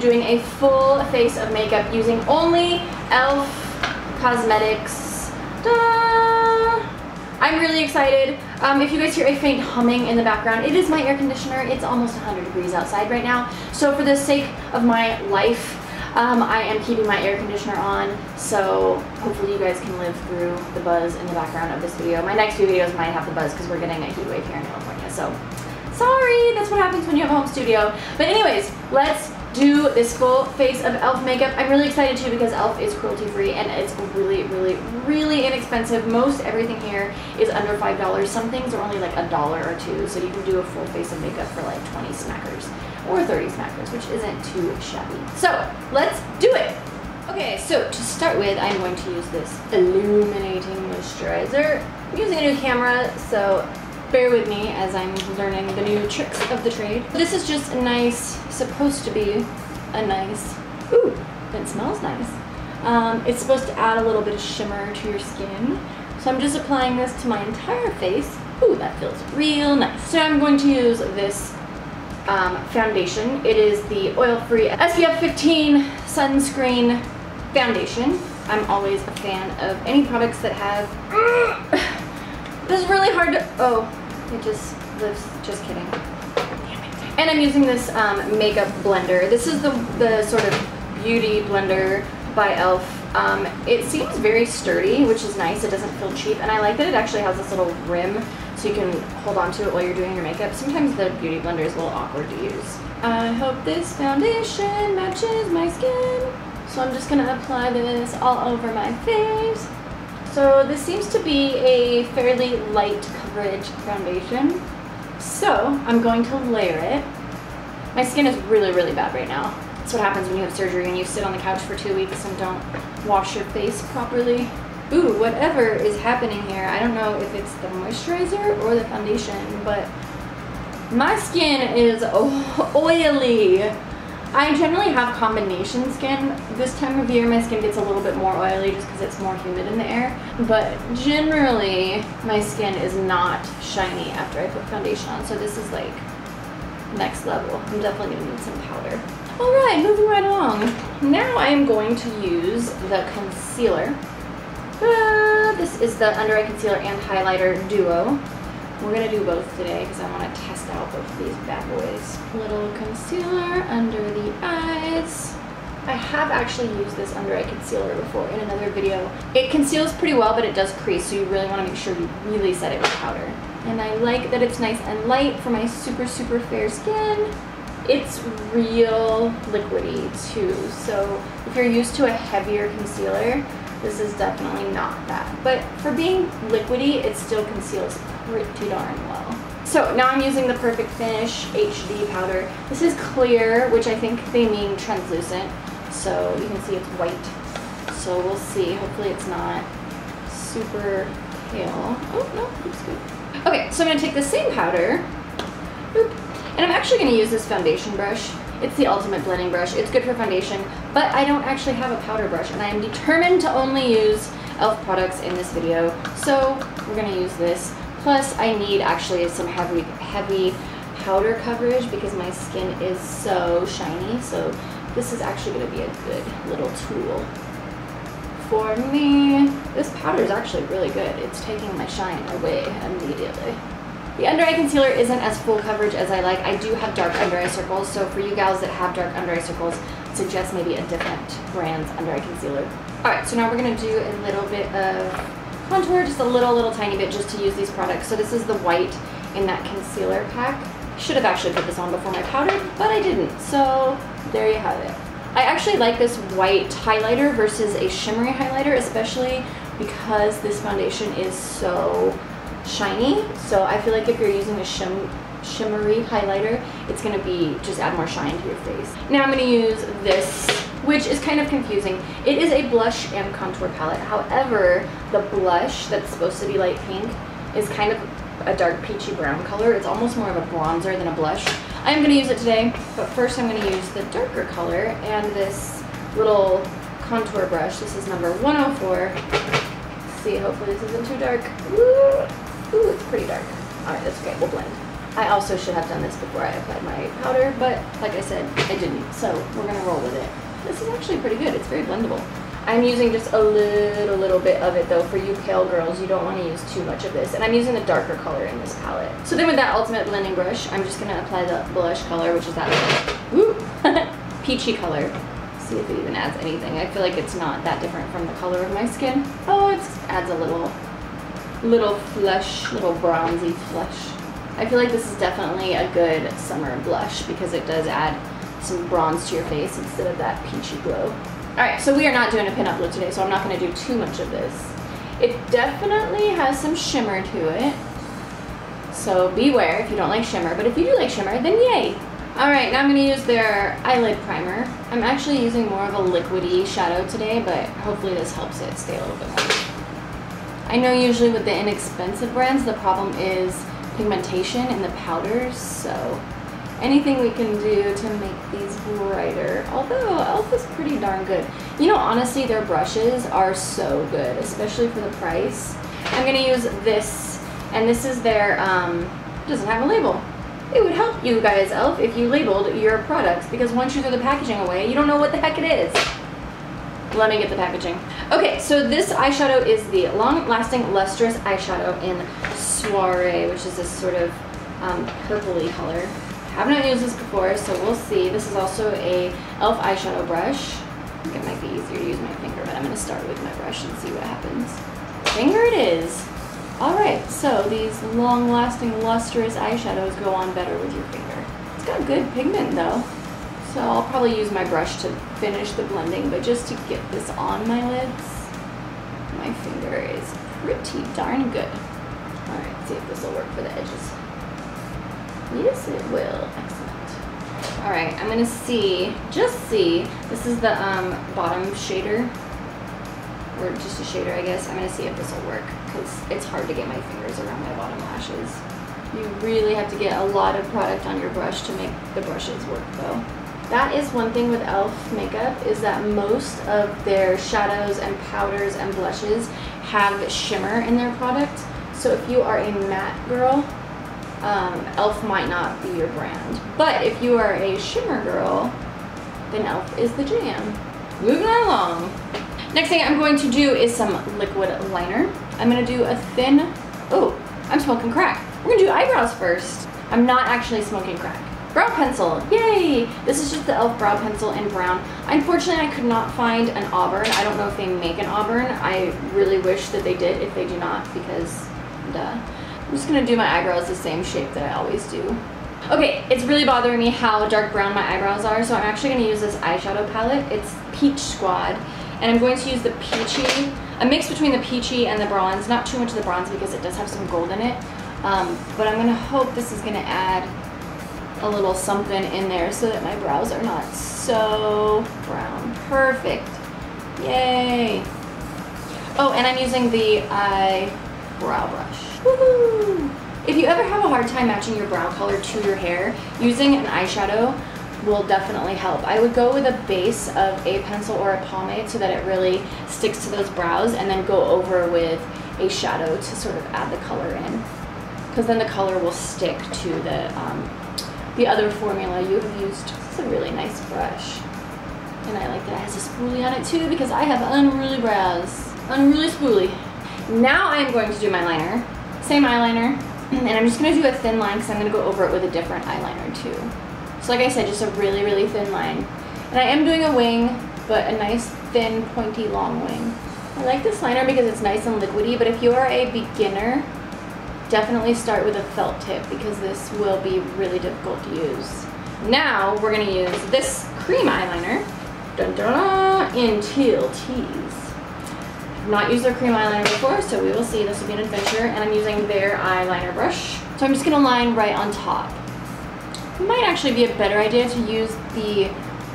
doing a full face of makeup using only e.l.f. Cosmetics. Da! I'm really excited. Um, if you guys hear a faint humming in the background, it is my air conditioner. It's almost 100 degrees outside right now. So for the sake of my life, um, I am keeping my air conditioner on, so hopefully you guys can live through the buzz in the background of this video. My next few videos might have the buzz because we're getting a heat wave here in California, so sorry, that's what happens when you have a home studio. But anyways, let's do this full face of e.l.f. makeup. I'm really excited too because e.l.f. is cruelty free and it's really, really, really inexpensive. Most everything here is under $5. Some things are only like a dollar or two, so you can do a full face of makeup for like 20 smackers or 30 smackers, which isn't too shabby. So let's do it. Okay, so to start with, I'm going to use this illuminating moisturizer. I'm using a new camera, so bear with me as I'm learning the new tricks of the trade. This is just a nice, supposed to be a nice, ooh, it smells nice. Um, it's supposed to add a little bit of shimmer to your skin. So I'm just applying this to my entire face. Ooh, that feels real nice. So I'm going to use this um, foundation. It is the oil-free SPF 15 sunscreen foundation. I'm always a fan of any products that have... this is really hard to... Oh, it just lives... Just kidding. And I'm using this um, makeup blender. This is the, the sort of beauty blender by e.l.f. Um, it seems very sturdy, which is nice. It doesn't feel cheap. And I like that it actually has this little rim so you can hold on to it while you're doing your makeup. Sometimes the beauty blender is a little awkward to use. I hope this foundation matches my skin. So I'm just gonna apply this all over my face. So this seems to be a fairly light coverage foundation. So I'm going to layer it. My skin is really, really bad right now. That's what happens when you have surgery and you sit on the couch for two weeks and don't wash your face properly. Ooh, whatever is happening here, I don't know if it's the moisturizer or the foundation, but my skin is oily. I generally have combination skin. This time of year my skin gets a little bit more oily just because it's more humid in the air. But generally my skin is not shiny after I put foundation on. So this is like next level. I'm definitely going to need some powder. Alright, moving right along. Now I am going to use the concealer. Uh, this is the under eye concealer and highlighter duo. We're gonna do both today because I want to test out both of these bad boys. Little concealer under the eyes. I have actually used this under eye concealer before in another video. It conceals pretty well, but it does crease, so you really want to make sure you really set it with powder. And I like that it's nice and light for my super, super fair skin. It's real liquidy too, so if you're used to a heavier concealer, this is definitely not that. But for being liquidy, it still conceals pretty darn well. So now I'm using the Perfect Finish HD powder. This is clear, which I think they mean translucent. So you can see it's white. So we'll see. Hopefully it's not super pale. Oh, no, looks good. Okay, so I'm gonna take the same powder. Boop, and I'm actually gonna use this foundation brush. It's the ultimate blending brush. It's good for foundation, but I don't actually have a powder brush and I am determined to only use e.l.f. products in this video. So we're gonna use this. Plus I need actually some heavy, heavy powder coverage because my skin is so shiny. So this is actually gonna be a good little tool for me. This powder is actually really good. It's taking my shine away immediately. The under eye concealer isn't as full coverage as I like. I do have dark under eye circles, so for you gals that have dark under eye circles, suggest maybe a different brand's under eye concealer. Alright, so now we're going to do a little bit of contour, just a little, little tiny bit just to use these products. So this is the white in that concealer pack. Should have actually put this on before my powder, but I didn't. So there you have it. I actually like this white highlighter versus a shimmery highlighter, especially because this foundation is so shiny. So I feel like if you're using a shim shimmery highlighter, it's going to be just add more shine to your face. Now I'm going to use this, which is kind of confusing. It is a blush and contour palette. However, the blush that's supposed to be light pink is kind of a dark peachy brown color. It's almost more of a bronzer than a blush. I'm going to use it today, but first I'm going to use the darker color and this little contour brush. This is number 104. Let's see, hopefully this isn't too dark. Ooh, it's pretty dark. All right, that's okay, we'll blend. I also should have done this before I applied my powder, but like I said, I didn't. So we're gonna roll with it. This is actually pretty good. It's very blendable. I'm using just a little, little bit of it though. For you pale girls, you don't want to use too much of this. And I'm using the darker color in this palette. So then with that Ultimate Blending Brush, I'm just gonna apply the blush color, which is that peachy color. See if it even adds anything. I feel like it's not that different from the color of my skin. Oh, it adds a little, little flush, little bronzy flush. I feel like this is definitely a good summer blush because it does add some bronze to your face instead of that peachy glow. Alright, so we are not doing a pinup look today, so I'm not going to do too much of this. It definitely has some shimmer to it. So beware if you don't like shimmer, but if you do like shimmer, then yay! Alright, now I'm going to use their eyelid primer. I'm actually using more of a liquidy shadow today, but hopefully this helps it stay a little bit more. I know usually with the inexpensive brands, the problem is pigmentation in the powders, so anything we can do to make these brighter. Although e.l.f. is pretty darn good. You know, honestly, their brushes are so good, especially for the price. I'm gonna use this, and this is their, um, doesn't have a label. It would help you guys, e.l.f., if you labeled your products, because once you throw the packaging away, you don't know what the heck it is. Let me get the packaging. Okay, so this eyeshadow is the Long Lasting Lustrous Eyeshadow in Soiree, which is this sort of um, purpley color. Have not used this before, so we'll see. This is also a e.l.f. eyeshadow brush. I think it might be easier to use my finger, but I'm going to start with my brush and see what happens. Finger it is. Alright, so these long-lasting lustrous eyeshadows go on better with your finger. It's got good pigment though. So I'll probably use my brush to finish the blending, but just to get this on my lids, my finger is pretty darn good. Alright, see if this will work for the edges. Yes, it will. Excellent. Alright, I'm going to see, just see, this is the um, bottom shader, or just a shader, I guess. I'm to see if this will work, because it's hard to get my fingers around my bottom lashes. You really have to get a lot of product on your brush to make the brushes work, though. That is one thing with e.l.f. makeup, is that most of their shadows and powders and blushes have shimmer in their product. So if you are a matte girl, um, e.l.f. might not be your brand. But if you are a shimmer girl, then e.l.f. is the jam. Moving along. Next thing I'm going to do is some liquid liner. I'm going to do a thin, oh, I'm smoking crack. We're going to do eyebrows first. I'm not actually smoking crack. Brow pencil, yay! This is just the e.l.f. brow pencil in brown. Unfortunately, I could not find an auburn. I don't know if they make an auburn. I really wish that they did if they do not because, duh. I'm just gonna do my eyebrows the same shape that I always do. Okay, it's really bothering me how dark brown my eyebrows are, so I'm actually gonna use this eyeshadow palette. It's Peach Squad, and I'm going to use the peachy, a mix between the peachy and the bronze, not too much of the bronze because it does have some gold in it, um, but I'm gonna hope this is gonna add a little something in there so that my brows are not so brown. Perfect. Yay. Oh, and I'm using the eyebrow brush. If you ever have a hard time matching your brow color to your hair, using an eyeshadow will definitely help. I would go with a base of a pencil or a pomade so that it really sticks to those brows and then go over with a shadow to sort of add the color in. Because then the color will stick to the, um, the other formula you have used. It's a really nice brush. And I like that it has a spoolie on it too because I have unruly brows. Unruly spoolie. Now I'm going to do my liner same eyeliner, and I'm just going to do a thin line because I'm going to go over it with a different eyeliner too. So like I said, just a really, really thin line. And I am doing a wing, but a nice thin, pointy, long wing. I like this liner because it's nice and liquidy, but if you are a beginner, definitely start with a felt tip because this will be really difficult to use. Now we're going to use this cream eyeliner dun, dun, dun, in Teal Tease not used their cream eyeliner before, so we will see. This will be an adventure. And I'm using their eyeliner brush. So I'm just going to line right on top. It might actually be a better idea to use the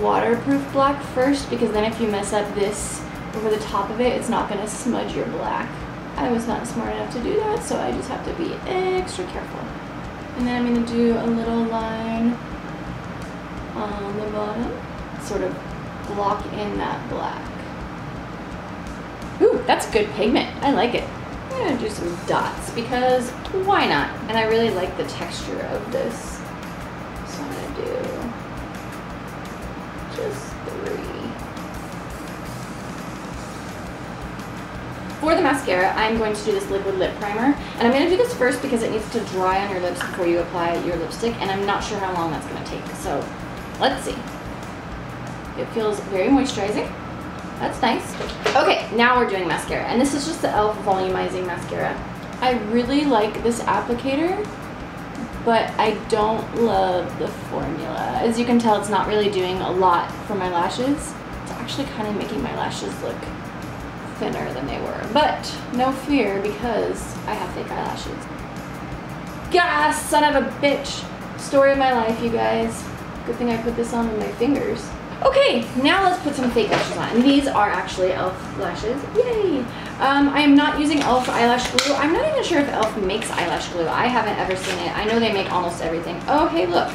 waterproof black first because then if you mess up this over the top of it, it's not going to smudge your black. I was not smart enough to do that, so I just have to be extra careful. And then I'm going to do a little line on the bottom, sort of block in that black. Ooh, that's good pigment. I like it. I'm gonna do some dots because why not? And I really like the texture of this. So I'm gonna do just three. For the mascara, I'm going to do this liquid lip primer. And I'm going to do this first because it needs to dry on your lips before you apply your lipstick. And I'm not sure how long that's going to take. So let's see. It feels very moisturizing. That's nice. Okay, now we're doing mascara. And this is just the e.l.f. Volumizing Mascara. I really like this applicator, but I don't love the formula. As you can tell, it's not really doing a lot for my lashes. It's actually kind of making my lashes look thinner than they were. But no fear because I have fake eyelashes. Gas, son of a bitch. Story of my life, you guys. Good thing I put this on with my fingers. Okay, now let's put some fake lashes on. These are actually e.l.f. lashes. Yay! Um, I am not using e.l.f. eyelash glue. I'm not even sure if e.l.f. makes eyelash glue. I haven't ever seen it. I know they make almost everything. Oh, hey, look.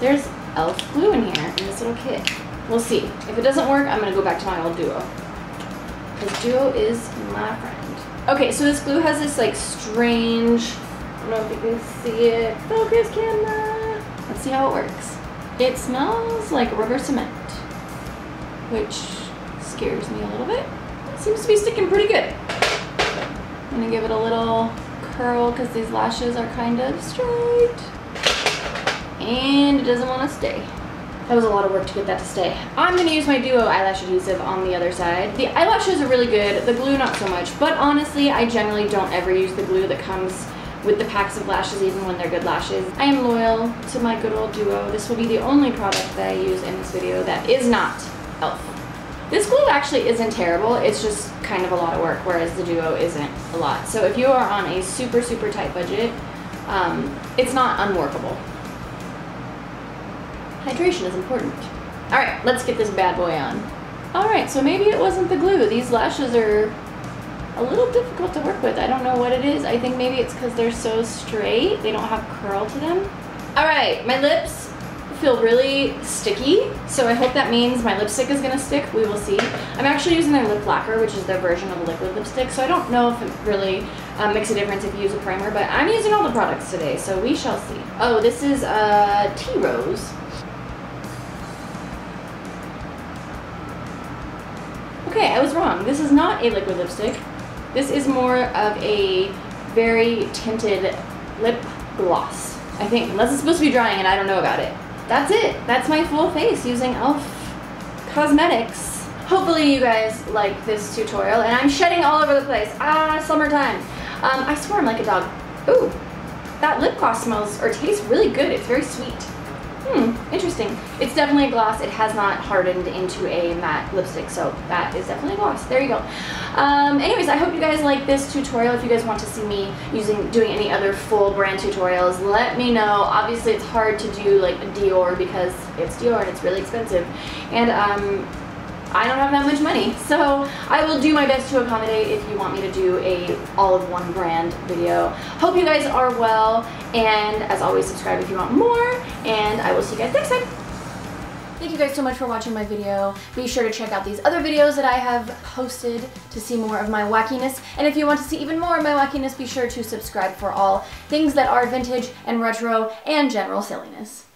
There's e.l.f. glue in here in this little kit. We'll see. If it doesn't work, I'm going to go back to my old duo because Duo is my friend. Okay, so this glue has this like strange, I don't know if you can see it. Focus camera. Let's see how it works. It smells like rubber cement, which scares me a little bit. It seems to be sticking pretty good. I'm gonna give it a little curl because these lashes are kind of straight. And it doesn't want to stay. That was a lot of work to get that to stay. I'm going to use my Duo eyelash adhesive on the other side. The eyelashes are really good, the glue not so much, but honestly I generally don't ever use the glue that comes with the packs of lashes even when they're good lashes. I am loyal to my good old Duo. This will be the only product that I use in this video that is not This glue actually isn't terrible, it's just kind of a lot of work, whereas the Duo isn't a lot. So if you are on a super, super tight budget, um, it's not unworkable. Hydration is important. All right, let's get this bad boy on. All right, so maybe it wasn't the glue. These lashes are a little difficult to work with. I don't know what it is. I think maybe it's because they're so straight. They don't have curl to them. All right, my lips feel really sticky, so I hope that means my lipstick is gonna stick. We will see. I'm actually using their lip lacquer, which is their version of a liquid lipstick, so I don't know if it really um, makes a difference if you use a primer, but I'm using all the products today, so we shall see. Oh, this is uh, Tea Rose. Okay, I was wrong. This is not a liquid lipstick. This is more of a very tinted lip gloss, I think. Unless it's supposed to be drying and I don't know about it. That's it. That's my full face using e.l.f. Cosmetics. Hopefully you guys like this tutorial. And I'm shedding all over the place. Ah, summertime. Um, I swear I'm like a dog. Ooh, that lip gloss smells or tastes really good. It's very sweet. Hmm, interesting. It's definitely a gloss. It has not hardened into a matte lipstick, so that is definitely a gloss. There you go. Um, anyways, I hope you guys like this tutorial. If you guys want to see me using doing any other full brand tutorials, let me know. Obviously, it's hard to do like Dior because it's Dior and it's really expensive. And um, I don't have that much money. So I will do my best to accommodate if you want me to do a all of one brand video. Hope you guys are well and as always subscribe if you want more and I will see you guys next time. Thank you guys so much for watching my video. Be sure to check out these other videos that I have posted to see more of my wackiness. And if you want to see even more of my wackiness, be sure to subscribe for all things that are vintage and retro and general silliness.